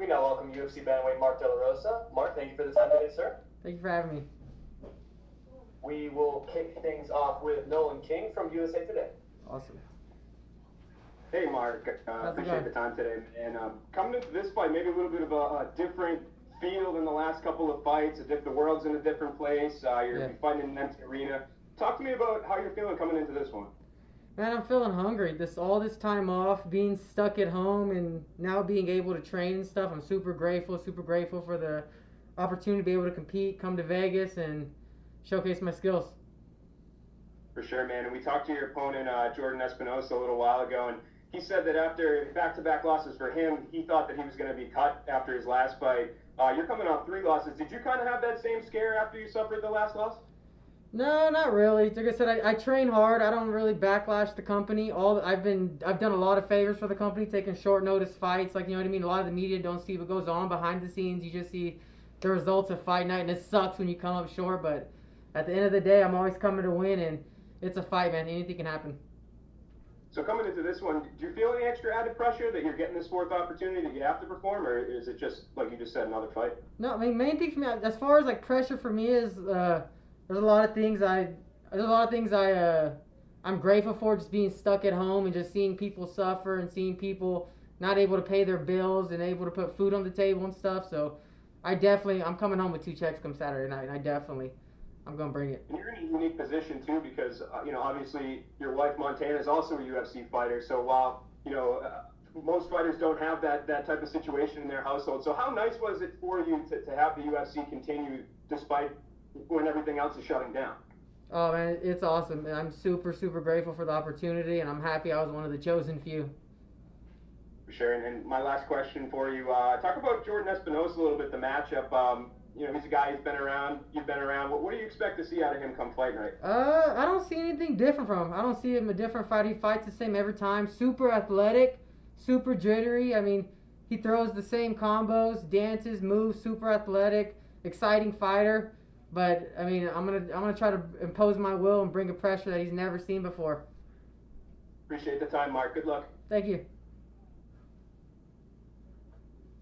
We now welcome UFC bantamweight Mark De La Rosa. Mark, thank you for the time today, sir. Thank you for having me. We will kick things off with Nolan King from USA Today. Awesome. Hey, Mark. Uh, appreciate the time today. And um, coming into this fight, maybe a little bit of a, a different feel than the last couple of fights. As if the world's in a different place. Uh, you're Yeah. fighting in an empty arena. Talk to me about how you're feeling coming into this one. Man, I'm feeling hungry. This all this time off, being stuck at home, and now being able to train and stuff. I'm super grateful. Super grateful for the opportunity to be able to compete, come to Vegas, and showcase my skills. For sure, man. And we talked to your opponent, uh, Jordan Espinosa, a little while ago, and he said that after back-to-back losses for him, he thought that he was going to be cut after his last fight. Uh, you're coming off three losses. Did you kind of have that same scare after you suffered the last loss? No, not really. Like I said, I, I train hard. I don't really backlash the company. All I've been, I've done a lot of favors for the company, taking short notice fights. Like you know what I mean. A lot of the media don't see what goes on behind the scenes. You just see the results of fight night, and it sucks when you come up short. But at the end of the day, I'm always coming to win, and it's a fight, man. Anything can happen. So coming into this one, do you feel any extra added pressure that you're getting this fourth opportunity that you have to perform, or is it just like you just said, another fight? No, I mean main thing for me, as far as like pressure for me is, uh, there's a lot of things I, there's a lot of things I, uh, I'm grateful for just being stuck at home and just seeing people suffer and seeing people not able to pay their bills and able to put food on the table and stuff. So, I definitely, I'm coming home with two checks come Saturday night, and I definitely, I'm gonna bring it. And you're in a unique position too, because uh, you know obviously your wife Montana is also a UFC fighter. So while you know uh, most fighters don't have that that type of situation in their household, so how nice was it for you to, to have the UFC continue despite when everything else is shutting down? Oh man, it's awesome. I'm super, super grateful for the opportunity, and I'm happy I was one of the chosen few. For sure. And, and my last question for you: uh, talk about Jordan Espinosa a little bit. The matchup. Um, you know, he's a guy who's been around. You've been around. What, what do you expect to see out of him come fight night? Uh, I don't see anything different from him. I don't see him a different fight. He fights the same every time. Super athletic, super jittery. I mean, he throws the same combos, dances, moves. Super athletic, exciting fighter. But I mean, I'm gonna I'm gonna try to impose my will and bring a pressure that he's never seen before. Appreciate the time, Mark. Good luck. Thank you.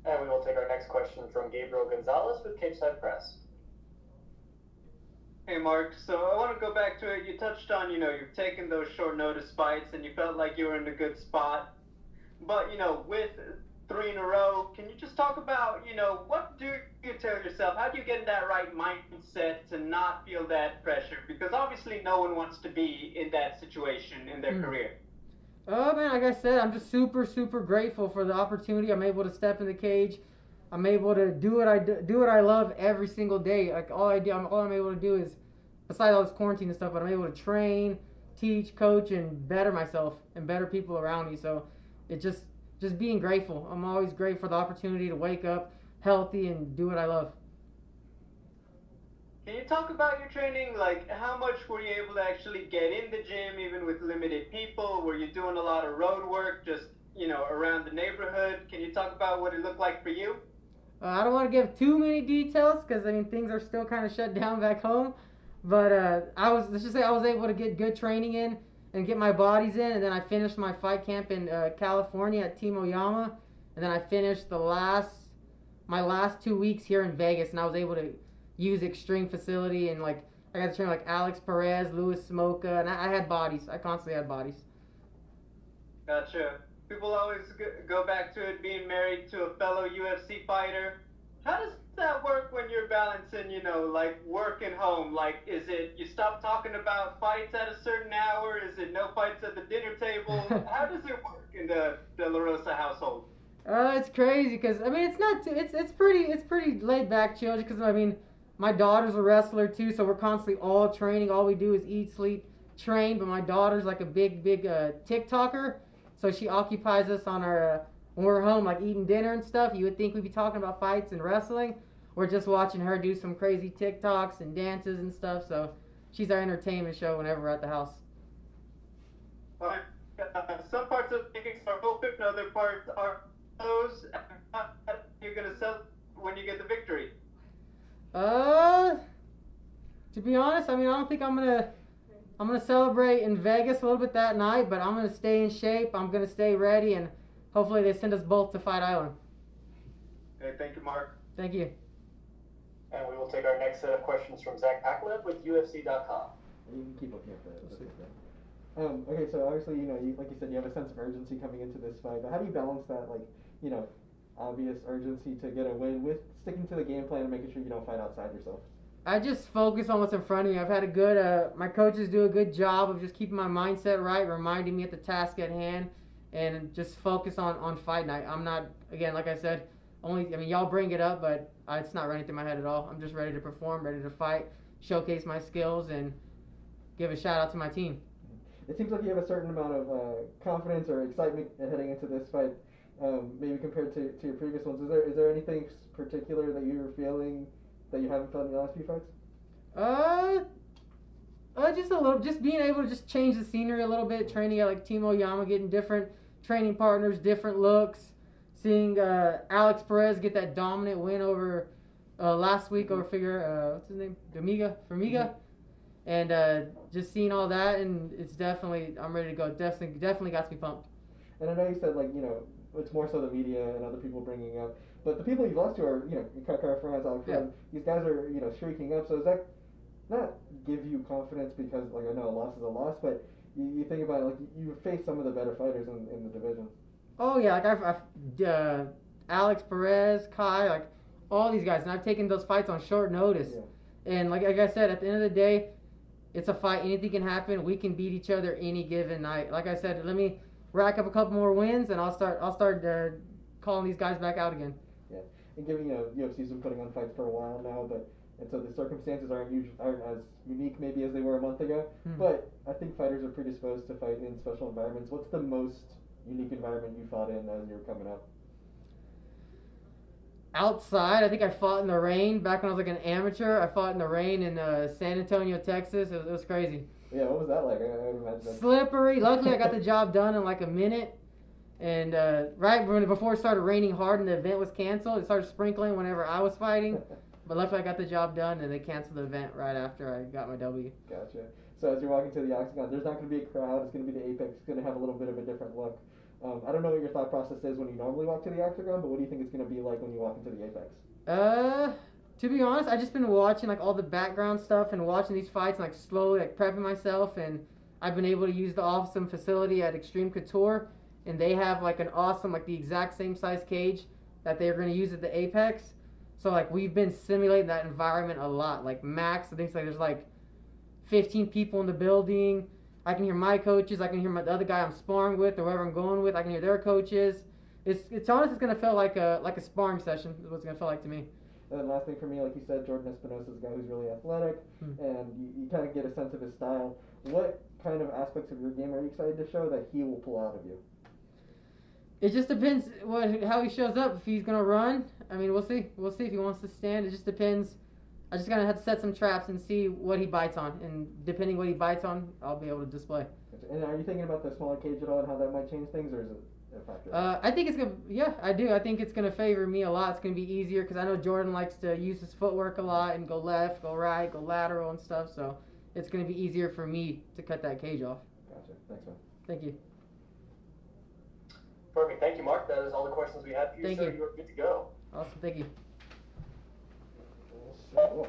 And we will take our next question from Gabriel Gonzalez with Cageside Press. Hey Mark, so I want to go back to it. You touched on, you know, you've taken those short notice fights and you felt like you were in a good spot. But, you know, with three in a row, can you just talk about, you know, what do you tell yourself? How do you get in that right mindset to not feel that pressure? Because obviously no one wants to be in that situation in their Hmm. career. Oh man, like I said, I'm just super, super grateful for the opportunity. I'm able to step in the cage. I'm able to do what I do, do what I love every single day. Like all I do, I'm, all I'm able to do is, besides all this quarantine and stuff, but I'm able to train, teach, coach, and better myself and better people around me. So, it just, just being grateful. I'm always grateful for the opportunity to wake up healthy and do what I love. Can you talk about your training? Like, how much were you able to actually get in the gym, even with limited people? Were you doing a lot of road work, just you know, around the neighborhood? Can you talk about what it looked like for you? Uh, I don't want to give too many details because I mean things are still kind of shut down back home. But uh, I was let's just say I was able to get good training in and get my bodies in, and then I finished my fight camp in uh, California at Team Oyama, and then I finished the last my last two weeks here in Vegas, and I was able to use extreme facility and like I got to train like Alex Perez, Louis Smolka, and I, I had bodies. I constantly had bodies. Gotcha. People always go back to it being married to a fellow UFC fighter. How does that work when you're balancing, you know, like work and home? Like, is it you stop talking about fights at a certain hour? Is it no fights at the dinner table? How does it work in the De La Rosa household? Uh, it's crazy because I mean it's not too, it's it's pretty it's pretty laid back chill because I mean my daughter's a wrestler too so we're constantly all training all we do is eat sleep train but my daughter's like a big big uh, TikToker so she occupies us on our uh, when we're home like eating dinner and stuff you would think we'd be talking about fights and wrestling we're just watching her do some crazy TikToks and dances and stuff so she's our entertainment show whenever we're at the house. Uh, some parts of gigs are open, other parts are closed. You're gonna sell when you get the victory. Uh, to be honest, I mean, I don't think I'm gonna. I'm gonna celebrate in Vegas a little bit that night, but I'm gonna stay in shape. I'm gonna stay ready, and hopefully they send us both to Fight Island. Hey, thank you, Mark. Thank you. And we will take our next set of questions from Zach Aklev with UFC.com. You can keep looking at the. the thing there. Um, okay, so obviously, you know, you, like you said, you have a sense of urgency coming into this fight, but how do you balance that, like, you know, obvious urgency to get a win with sticking to the game plan and making sure you don't fight outside yourself? I just focus on what's in front of me. I've had a good, uh, my coaches do a good job of just keeping my mindset right, reminding me at the task at hand, and just focus on, on fight night. I'm not, again, like I said, only, I mean, y'all bring it up, but I, it's not running through my head at all. I'm just ready to perform, ready to fight, showcase my skills, and give a shout out to my team. It seems like you have a certain amount of uh, confidence or excitement heading into this fight, um, maybe compared to, to your previous ones. Is there is there anything particular that you're feeling that you haven't felt in the last few fights? Uh, uh, just a little, just being able to just change the scenery a little bit. Training at like Team Oyama, getting different training partners, different looks. Seeing uh, Alex Perez get that dominant win over uh, last week over figure uh, what's his name, Domiga, Formiga, and uh, just seeing all that, and it's definitely I'm ready to go. Definitely, definitely got to be pumped. And I know you said like you know it's more so the media and other people bringing up, but the people you've lost to are you know Kara-France, Alex Yeah. These guys are you know streaking up. So does that not give you confidence because like I know a loss is a loss, but you, you think about it, like you face some of the better fighters in, in the division. Oh yeah, like I've, I've uh, Alex Perez, Kai, like all these guys, and I've taken those fights on short notice. Yeah. And like, like I said, at the end of the day, it's a fight. Anything can happen. We can beat each other any given night. Like I said, let me rack up a couple more wins, and I'll start. I'll start uh, calling these guys back out again. Yeah, and given you know UFC's been putting on fights for a while now, but and so the circumstances aren't usually aren't as unique maybe as they were a month ago. Hmm. But I think fighters are predisposed to fight in special environments. What's the most unique environment you fought in as you were coming up? Outside, I think I fought in the rain back when I was like an amateur. I fought in the rain in uh, San Antonio, Texas. It was, it was crazy. Yeah, what was that like? I, I would imagine. Slippery. Luckily, I got the job done in like a minute. And uh, right when before it started raining hard and the event was canceled, it started sprinkling whenever I was fighting. But luckily, I got the job done, and they canceled the event right after I got my W. Gotcha. So as you're walking to the octagon, there's not going to be a crowd. It's going to be the apex. It's going to have a little bit of a different look. Um, I don't know what your thought process is when you normally walk to the octagon, but what do you think it's going to be like when you walk into the apex? Uh, to be honest, I just been watching like all the background stuff and watching these fights and like slowly like prepping myself, and I've been able to use the awesome facility at Extreme Couture, and they have like an awesome like the exact same size cage that they're going to use at the Apex. So like we've been simulating that environment a lot. Like max, I think like there's like 15 people in the building. I can hear my coaches. I can hear my, the other guy I'm sparring with or whoever I'm going with. I can hear their coaches. It's it's honest. It's gonna feel like a like a sparring session. Is what it's gonna feel like to me. And then last thing for me, like you said, Jordan Espinosa is a guy who's really athletic, Hmm. and you, you kind of get a sense of his style. What kind of aspects of your game are you excited to show that he will pull out of you? It just depends what how he shows up. If he's gonna run, I mean, we'll see. We'll see if he wants to stand. It just depends. I just gotta have to set some traps and see what he bites on, and depending what he bites on, I'll be able to display. And are you thinking about the smaller cage at all and how that might change things, or is it a factor? Uh, I think it's gonna. Yeah, I do. I think it's gonna favor me a lot. It's gonna be easier because I know Jordan likes to use his footwork a lot and go left, go right, go lateral and stuff. So it's gonna be easier for me to cut that cage off. gotcha. Thanks, man. Thank you. Perfect. Thank you, Mark. That is all the questions we have for you, Thank sir. you. You are good to go. Awesome. Cool.